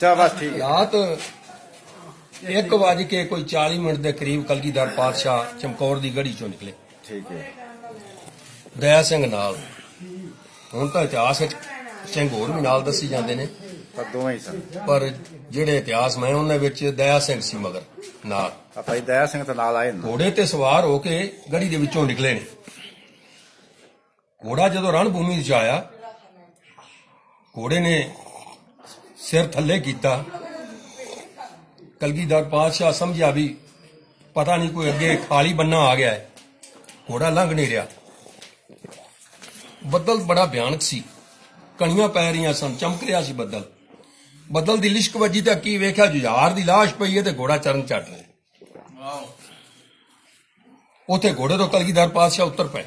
ਚਾ ਬਸ ਠੀਕ ਹੈ। ਰਾਤ 1 ਵਜ ਕੇ ਕੋਈ 40 ਮਿੰਟ ਦੇ ਕਰੀਬ ਕਲਗੀਧਰ ਪਾਤਸ਼ਾਹ ਚਮਕੌਰ ਦੀ ਗੜੀ ਚੋਂ ਨਿਕਲੇ। ਠੀਕ ਹੈ। ਦਇਆ ਸਿੰਘ ਨਾਲ। ਹੁਣ ਤਾਂ ਇਤਿਹਾਸ ਵਿੱਚ ਸਿੰਘ ਹੋਰ ਵੀ ਨਾਲ ਦੱਸੀ ਜਾਂਦੇ ਨੇ। ਪਰ ਦੋਵੇਂ ਹੀ ਸਨ। ਪਰ ਜਿਹੜੇ ਇਤਿਹਾਸ ਮੈਂ ਉਹਨਾਂ ਵਿੱਚ ਦਇਆ ਸਿੰਘ ਸੀ ਮਗਰ ਨਾਲ। ਆਪਾਂ ਦਇਆ ਸਿੰਘ ਤੇ ਨਾਲ ਆਏ ਨੇ। ਘੋੜੇ ਤੇ ਸਵਾਰ ਹੋ ਕੇ ਗੜੀ ਦੇ ਵਿੱਚੋਂ ਨਿਕਲੇ ਨੇ। ਘੋੜਾ ਜਦੋਂ ਰਣਭੂਮੀ ਵਿੱਚ ਆਇਆ ਘੋੜੇ ਨੇ ਸਿਰ ਥੱਲੇ ਕੀਤਾ। ਕਲਗੀਧਰ ਪਾਤਸ਼ਾਹ ਸਮਝਿਆ ਵੀ ਪਤਾ ਨਹੀਂ ਕੋਈ ਅੱਗੇ ਖਾਲੀ ਬੰਨਾ ਆ ਗਿਆ ਹੈ। ਘੋੜਾ ਲੰਘ ਨਹੀਂ ਰਿਹਾ। ਬੱਦਲ ਬੜਾ ਭਿਆਨਕ ਸੀ। ਕਣੀਆਂ ਪੈ ਰਹੀਆਂ ਸਨ, ਚਮਕ ਰਿਹਾ ਸੀ ਬੱਦਲ। ਬੱਦਲ ਦੀ ਲਿਸ਼ਕ ਵੱਜੀ ਤਾਂ ਕੀ ਵੇਖਿਆ, ਜੁਝਾਰ ਦੀ ਲਾਸ਼ ਪਈ ਹੈ ਤੇ ਘੋੜਾ ਚਰਨ ਚੜ ਰਿਹਾ ਉਥੇ ਘੋੜੇ ਤੋਂ ਕਲਗੀਧਰ ਪਾਤਸ਼ਾਹ ਉੱਤਰ ਪਏ।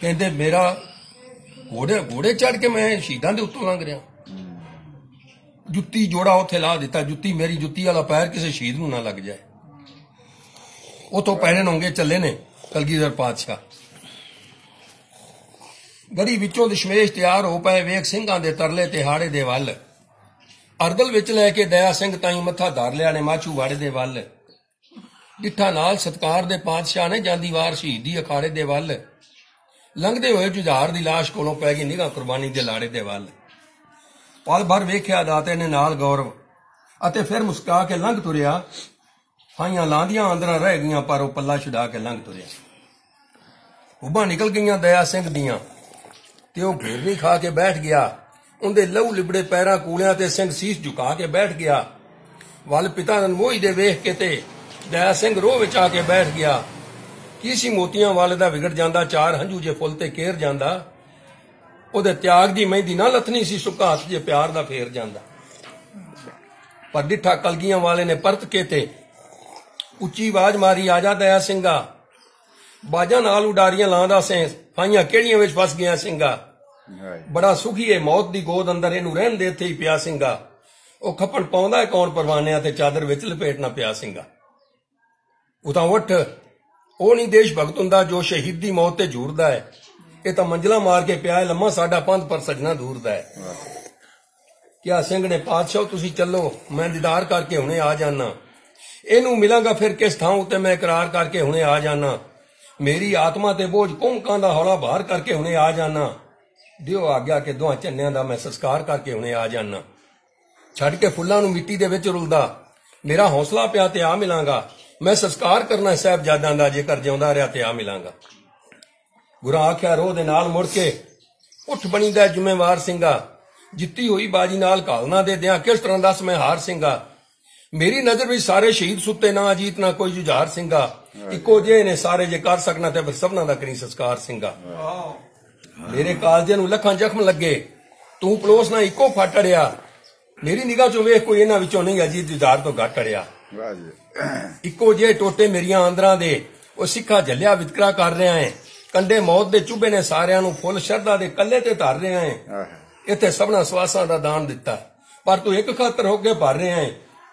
ਕਹਿੰਦੇ, ਮੇਰਾ ਘੋੜੇ ਘੋੜੇ ਚੜ ਕੇ ਮੈਂ ਸ਼ਹੀਦਾਂ ਦੇ ਉੱਤੋਂ ਲੰਘ ਰਿਹਾ। ਜੁੱਤੀ ਜੋੜਾ ਉੱਥੇ ਲਾ ਦਿੱਤਾ, ਜੁੱਤੀ ਮੇਰੀ, ਜੁੱਤੀ ਵਾਲਾ ਪੈਰ ਕਿਸੇ ਸ਼ਹੀਦ ਨੂੰ ਨਾ ਲੱਗ ਜਾਏ। ਉਥੋਂ ਪੈਣੇ ਨੋਂਗੇ ਚੱਲੇ ਨੇ ਕਲਗੀਧਰ ਪਾਤਸ਼ਾਹ। ਗੜੀ ਵਿੱਚੋਂ ਦਸ਼ਮੇਸ਼ ਤਿਆਰ ਹੋ ਪਏ, ਵੇਖ ਸਿੰਘਾਂ ਦੇ ਤਰਲੇ ਤੇ ਹਾੜੇ ਦੇ ਵੱਲ। ਅਰਦਲ ਵਿੱਚ ਲੈ ਕੇ ਦਇਆ ਸਿੰਘ ਤਾਈ ਮੱਥਾ ਧਰ ਲਿਆ ਨੇ ਮਾਚੂ ਵਾੜੇ ਦੇ ਵੱਲ। ਡਿੱਠਾ ਨਾਲ ਸਤਕਾਰ ਦੇ ਪਾਤਸ਼ਾਹ ਨੇ ਜਾਂਦੀ ਵਾਰ ਸ਼ਹੀਦੀ ਅਖਾੜੇ ਦੇ ਵੱਲ। ਲੰਘਦੇ ਹੋਏ ਜੁਝਾਰ ਦੀ ਲਾਸ਼ ਕੋਲੋਂ ਪੈ ਗਈ ਨਿਗਾਹ ਕੁਰਬਾਨੀ ਦੇ ਲਾੜੇ ਦੇ ਵੱਲ। ਪਲ ਭਰ ਵੇਖਿਆ ਦਾਤੇ ਨੇ ਨਾਲ ਗੌਰਵ। ਅਤੇ ਫਿਰ ਮੁਸਕਾ ਕੇ ਲੰਘ ਤੁਰਿਆ। ਹਾਈਆਂ ਲਾਂਦੀਆਂ ਅੰਦਰਾਂ ਰਹਿ ਗਈਆਂ, ਪਰ ਉਹ ਪੱਲਾ ਛੁਡਾ ਕੇ ਲੰਘ ਤੁਰਿਆ। ਉਬਾਂ ਨਿਕਲ ਗਈਆਂ ਦਇਆ ਸਿੰਘ ਦੀਆਂ। ਤੇ ਉਹ ਘੇਰਨੀ ਖਾ ਕੇ ਬੈਠ ਗਿਆ। ਉਹਦੇ ਲਹੂ ਲਿਬੜੇ ਪੈਰਾਂ ਕੂਲਿਆਂ ਤੇ ਸਿੰਘ ਸੀਸ ਝੁਕਾ ਕੇ ਬੈਠ ਗਿਆ। ਵੱਲ ਪਿਤਾ ਅਨਮੋਈ ਦੇ ਵੇਖ ਕੇ ਤੇ ਦਇਆ ਸਿੰਘ ਰੋਹ ਵਿੱਚ ਆ ਕੇ ਬੈਠ ਗਿਆ। ਕੀ ਸੀ ਮੋਤੀਆਂ ਵਾਲੇ ਦਾ ਵਿਗੜ ਜਾਂਦਾ, ਚਾਰ ਹੰਝੂ ਜੇ ਫੁੱਲ ਤੇ ਕੇਰ ਜਾਂਦਾ। ਉਹਦੇ ਤਿਆਗ ਦੀ ਮਹਿੰਦੀ ਨਾ ਲੱਥਣੀ ਸੀ ਸੁੱਕਾ ਹੱਥ ਜੇ ਪਿਆਰ ਦਾ ਫੇਰ ਜਾਂਦਾ। ਪਰ ਡਿੱਠਾ ਕਲਗੀਆਂ ਵਾਲੇ ਨੇ ਪਰਤ ਕੇ ਤੇ ਉੱਚੀ ਆਵਾਜ਼ ਮਾਰੀ ਆ ਜਾ ਦਇਆ ਸਿੰਘਾ ਬਾਜਾਂ ਨਾਲ ਉਡਾਰੀਆਂ ਲਾਉਂਦਾ ਸੈਂ ਫਾਈਆਂ ਕਿਹੜੀਆਂ ਵਿੱਚ ਫਸ ਗਿਆ ਸਿੰਘਾ? ਬੜਾ ਸੁਖੀ ਏ ਮੌਤ ਦੀ ਗੋਦ ਅੰਦਰ ਇਹਨੂੰ ਰਹਿਣ ਦੇ ਇੱਥੇ ਹੀ ਪਿਆ ਸਿੰਘਾ। ਉਹ ਖੱਪਣ ਪਾਉਂਦਾ ਹੈ ਕੌਣ ਪਰਵਾਨਿਆਂ ਤੇ ਚਾਦਰ ਵਿੱਚ ਲਪੇਟਣਾ ਪਿਆ ਸਿੰਘਾ। ਉਹ ਤਾਂ ਉੱਠ ਉਹ ਨਹੀਂ ਦੇਸ਼ ਭਗਤ ਹੁੰਦਾ ਜੋ ਸ਼ਹੀਦ ਦੀ ਮੌਤ ਤੇ ਝੂਰਦਾ ਹੈ ਇਹ ਤਾਂ ਮੰਜ਼ਲਾ ਮਾਰ ਕੇ ਪਿਆ ਹੈ, ਲੰਮਾ ਸਾਡਾ ਪੰਥ ਪਰ ਸਜਣਾ ਦੂਰਦਾ ਹੈ। ਕਿਆ ਸਿੰਘ ਨੇ, ਪਾਤਸ਼ਾਹ, ਤੁਸੀਂ ਚੱਲੋ, ਮੈਂ ਦੀਦਾਰ ਕਰਕੇ ਹੁਣੇ ਆ ਜਾਣਾ ਇਹਨੂੰ ਮਿਲਾਂਗਾ ਫਿਰ ਕਿਸ ਥਾਂ ਉਤੇ ਮੈਂ ਇਕਰਾਰ ਕਰਕੇ ਹੁਣੇ ਆ ਜਾਣਾ ਮੇਰੀ ਆਤਮਾ ਤੇ ਬੋਝ ਕੁੰਕਾਂ ਦਾ ਹੌਲਾ ਬਾਹਰ ਕਰਕੇ ਹੁਣੇ ਆ ਜਾਣਾ ਦਿਓ ਆਗਿਆ ਕਿ ਦੋਹਾਂ ਚੰਨਿਆਂ ਦਾ ਮੈਂ ਸੰਸਕਾਰ ਕਰਕੇ ਹੁਣੇ ਆ ਜਾਣਾ ਛੱਡ ਕੇ ਫੁੱਲਾਂ ਨੂੰ ਮਿੱਟੀ ਦੇ ਵਿੱਚ ਰੁਲਦਾ। ਮੇਰਾ ਹੌਸਲਾ ਪਿਆ ਤੇ ਆ ਮਿਲਾਂਗਾ। ਮੈਂ ਸੰਸਕਾਰ ਕਰਨਾ ਸਾਹਿਬਜ਼ਾਦਿਆਂ ਦਾ, ਜੇਕਰ ਜਿਉਂਦਾ ਰਿਹਾ ਤੇ ਆ ਮਿਲਾਂਗਾ। ਗੁਰਾਂ ਆਖਿਆ ਰੋਹ ਦੇ ਨਾਲ ਮੁੜ ਕੇ ਉੱਠ ਬਣੀਦਾ ਜ਼ਿੰਮੇਵਾਰ ਸਿੰਘਾ। ਜਿੱਤੀ ਹੋਈ ਬਾਜੀ ਨਾਲ ਘਾਲਣਾ ਦੇ ਦਿਆਂ ਕਿਸ ਤਰ੍ਹਾਂ ਦੱਸ ਮੈਂ ਹਾਰ ਸਿੰਘਾ। ਮੇਰੀ ਨਜ਼ਰ ਵਿੱਚ ਸਾਰੇ ਸ਼ਹੀਦ ਸੁੱਤੇ ਨਾ ਅਜੀਤ ਨਾ ਕੋਈ ਜੁਝਾਰ ਸਿੰਘਾ। ਇੱਕੋ ਜਿਹੇ ਨੇ ਸਾਰੇ ਜੇ ਕਰ ਸਕਣਾ ਤੇ ਫਿਰ ਸਭਨਾਂ ਦਾ ਕਰੀ ਸੰਸਕਾਰ ਸਿੰਘਾ। ਮੇਰੇ ਕਾਲਜੇ ਨੂੰ ਲੱਖਾਂ ਜ਼ਖਮ ਲੱਗੇ। ਤੂੰ ਪਲੋਸ ਨਾ ਇੱਕੋ ਫਟ ਅੜਿਆ। ਮੇਰੀ ਨਿਗਾਹ ਚੋਂ ਵੇਖ ਕੋਈ ਇਹਨਾਂ ਵਿੱਚੋਂ ਨਹੀਂ ਅਜੀਤ ਜੁਝਾਰ ਤੋਂ ਘੱਟ ਅੜਿਆ। ਵਾਹ ਜੀ। ਇੱਕੋ ਜਿਹੇ ਟੋਟੇ ਮੇਰੀਆਂ ਅੰਦਰਾਂ ਦੇ ਉਹ ਸਿੱਖਾ ਝੱਲਿਆ ਵਿਤਕਰਾ ਕਰ ਰਿਹਾ ਹੈ। ਕੰਡੇ ਮੌਤ ਦੇ ਚੁੱਭੇ ਨੇ ਸਾਰਿਆਂ ਨੂੰ ਫੁੱਲ ਸ਼ਰਧਾ ਦੇ ਕੱਲੇ ਤੇ ਧਰ ਰਿਹਾ ਹੈ ਇੱਥੇ ਸਭਨਾ ਸਵਾਸਾਂ ਦਾ ਦਾਨ ਦਿੱਤਾ। ਪਰ ਤੂੰ ਇੱਕ ਖਾਤਰ ਹੋ ਕੇ ਭਰ ਰਿਹਾ ਹੈ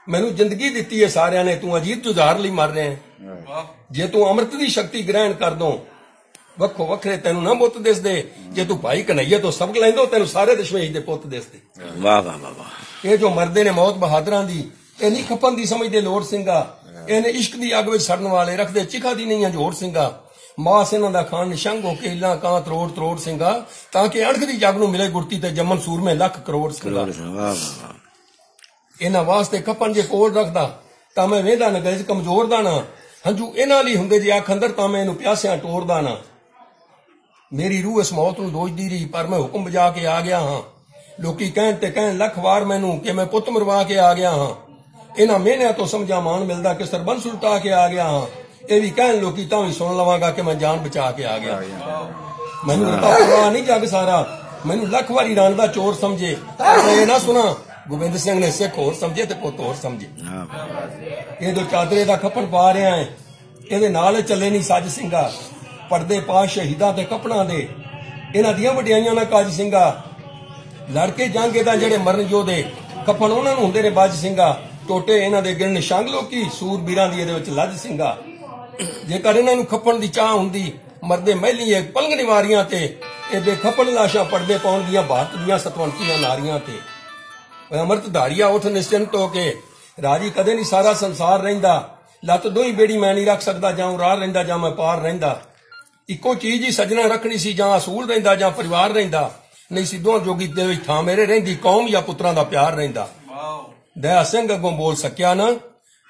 ਮੈਨੂੰ ਜ਼ਿੰਦਗੀ ਦਿੱਤੀ ਹੈ ਸਾਰਿਆਂ ਨੇ ਤੂੰ ਅਜੀਤ ਜੁਝਾਰ ਲਈ ਮਰ ਰਿਹਾ ਹੈ ਜੇ ਤੂੰ ਅੰਮ੍ਰਿਤ ਦੀ ਸ਼ਕਤੀ ਗ੍ਰਹਿਣ ਕਰ ਦੋ ਵੱਖੋ ਵੱਖਰੇ ਤੈਨੂੰ ਨਾ ਬੁੱਤ ਦਿਸਦੇ ਜੇ ਤੂੰ ਭਾਈ ਕਨਈਆ ਤੋਂ ਸਬਕ ਲੈਂਦੋ ਤੈਨੂੰ ਸਾਰੇ ਦਸ਼ਮੇਸ਼ ਦੇ ਪੁੱਤ ਦਿਸਦੇ ਵਾਹ ਵਾਹ ਵਾਹ ਵਾਹ। ਇਹ ਜੋ ਮਰਦੇ ਨੇ ਮੌਤ ਬਹਾਦਰਾਂ ਦੀ ਇਹ ਨਹੀਂ ਖਪਨ ਦੀ ਸਮਝਦੇ ਲੋੜ ਸਿੰਘਾ। ਇਹਨੇ ਇਸ਼ਕ ਦੀ ਅੱਗ ਵਿੱਚ ਸੜਨ ਵਾਲੇ ਰੱਖਦੇ ਚਿਖਾ ਦੀ ਨਹੀਂ ਹੰਝੋੜ ਸਿੰਘਾ। ਮਾਸ ਇਹਨਾਂ ਦਾ ਖਾਨ ਨਿਸ਼ੰਗ ਹੋ ਕੇ ਇਲਾ ਕਾਂ ਤਰੋੜ ਤਰੋੜ ਸਿੰਘਾ ਤਾਂ ਕਿ ਅਣਖ ਦੀ ਜਗ ਨੂੰ ਮਿਲੇ ਗੁਰਤੀ ਤੇ ਜੰਮਨ ਸੂਰਮੇ ਲੱਖ ਕਰੋੜ ਸਿੰਘਾ। ਇਹਨਾਂ ਵਾਸਤੇ ਖਪਨ ਜੇ ਕੋਲ ਰੱਖਦਾ ਤਾਂ ਮੈਂ ਵੇਂਦਾ ਨਗਰ ਕਮਜ਼ੋਰ ਦਾ ਨਾ। ਹੰਝੂ ਇਹਨਾਂ ਲਈ ਹੁੰਦੇ ਜੇ ਅੱਖ ਅੰਦਰ ਤਾਂ ਮੈਂ ਇਹਨੂੰ ਪਿਆਸਿਆਂ ਟੋਰਦਾ ਨਾ। ਮੇਰੀ ਰੂਹ ਇਸ ਮੌਤ ਨੂੰ ਦੋਜਦੀ ਰਹੀ ਪਰ ਮੈਂ ਹੁਕਮ ਬਜਾ ਕੇ ਆ ਗਿਆ ਹਾਂ। ਲੋਕੀ ਕਹਿਣ ਤੇ ਕਹਿਣ ਲੱਖ ਵਾਰ ਮੈਨੂੰ ਕਿ ਮੈਂ ਪੁੱਤ ਮਰਵਾ ਕੇ ਆ ਗਿਆ ਹਾਂ। ਇਹਨਾਂ ਮਿਹਨਿਆਂ ਤੋਂ ਸਮਝਾ ਮਾਨ ਮਿਲਦਾ ਕਿ ਸਰਬੰਸ ਉਲਟਾ ਕੇ ਆ ਗਿਆ ਹਾਂ। ਇਹ ਵੀ ਕਹਿਣ ਲੋਕੀ ਤਾਂ ਵੀ ਸੁਣ ਲਵਾਂਗਾ ਕਿ ਮੈਂ ਜਾਨ ਬਚਾ ਕੇ ਆ ਗਿਆ। ਮੈਨੂੰ ਤਾਂ ਪਰਵਾਹ ਨਹੀਂ ਜੱਗ ਸਾਰਾ। ਮੈਨੂੰ ਲੱਖ ਵਾਰੀ ਰਨ ਦਾ ਚੋਰ ਸਮਝੇ। ਇਹ ਨਾ ਸੁਣਾ, ਗੋਬਿੰਦ ਸਿੰਘ ਨੇ ਸਿੱਖ ਹੋਰ ਸਮਝੇ ਤੇ ਪੁੱਤ ਹੋਰ ਸਮਝੇ। ਇਹ ਜੋ ਚਾਦਰੇ ਦਾ ਖੱਪਣ ਪਾ ਰਿਹਾ ਹੈ, ਇਹਦੇ ਨਾਲ ਚੱਲੇ ਨਹੀਂ ਸੱਜ ਸਿੰਘਾ। ਪਰਦੇ ਪਾ ਸ਼ਹੀਦਾਂ ਤੇ ਕਪੜਾਂ ਦੇ। ਇਹਨਾਂ ਦੀਆਂ ਵਡਿਆਈਆਂ ਨਾਲ ਕਾਜ ਸਿੰਘਾ। ਲੜ ਕੇ ਜੰਗ ਇਹਦਾ ਜਿਹੜੇ ਮਰਨ ਯੋਧੇ ਕਫਨ ਉਹਨਾਂ ਨੂੰ ਹੁੰਦੇ ਨੇ ਬਾਜ ਸਿੰਘਾ। ਟੋਟੇ ਇਹਨਾਂ ਦੇ ਗਿਣ ਨਿਸ਼ੰਗ ਲੋਕੀ, ਸੂਰਬੀਰਾਂ ਦੀ ਇਹਦੇ ਵਿੱਚ ਲੱਜ ਸਿੰਘਾ। ਜੇਕਰ ਇਹਨਾਂ ਨੂੰ ਖੱਪਣ ਦੀ ਚਾਹ ਹੁੰਦੀ ਮਰਦੇ ਮਹਿਲੀਏ ਪਲੰਗ ਨਿਵਾਰੀਆਂ ਤੇ ਇਹਦੇ ਖੱਪਣ ਲਾਸ਼ਾਂ ਪੜਦੇ ਪਾਉਣ ਦੀਆਂ ਭਾਰਤ ਦੀਆਂ ਸਤਵੰਤੀਆਂ ਨਾਰੀਆਂ ਤੇ। ਅੰਮ੍ਰਿਤ ਧਾਰੀਆ ਉਠ ਨਿਸ਼ਚਿੰਤ ਹੋ ਕੇ। ਰਾਜੀ ਕਦੇ ਨਹੀਂ ਸਾਰਾ ਸੰਸਾਰ ਰਹਿੰਦਾ। ਲੱਤ ਦੋਈ ਬੇੜੀ ਮੈਂ ਨਹੀਂ ਰੱਖ ਸਕਦਾ ਜਾਂ ਉਰਾਰ ਰਹਿੰਦਾ ਜਾਂ ਮੈਂ ਪਾਰ ਰਹਿੰਦਾ। ਇੱਕੋ ਚੀਜ਼ ਹੀ ਸਜਣਾ ਰੱਖਣੀ ਸੀ ਜਾਂ ਅਸੂਲ ਰਹਿੰਦਾ ਜਾਂ ਪਰਿਵਾਰ ਰਹਿੰਦਾ। ਨਹੀਂ ਸੀ ਦੋਹਾਂ ਜੋਗੀ ਦੇ ਵਿੱਚ ਥਾਂ ਮੇਰੇ ਰਹਿੰਦੀ ਕੌਮ ਜਾਂ ਪੁੱਤਰਾਂ ਦਾ ਪਿਆਰ ਰਹਿੰਦਾ। ਦਇਆ ਸਿੰਘ ਅੱਗੋਂ ਬੋਲ ਸਕਿਆ ਨਾ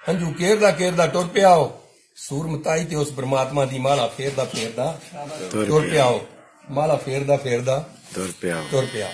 ਹੰਝੂ ਕੇਰਦਾ ਕੇਰਦਾ ਟੁਰ ਪਿਆ ਉਹ ਸੂਰਮਤਾਈ ਤੇ ਉਸ ਪ੍ਰਮਾਤਮਾ ਦੀ ਮਾਲਾ ਫੇਰਦਾ ਫੇਰਦਾ ਤੁਰ ਟੁਰ ਪਿਆ। ਉਹ ਮਾਲਾ ਫੇਰਦਾ ਫੇਰਦਾ ਤੁਰ ਪਿਆ। ਟੁਰ ਪਿਆ।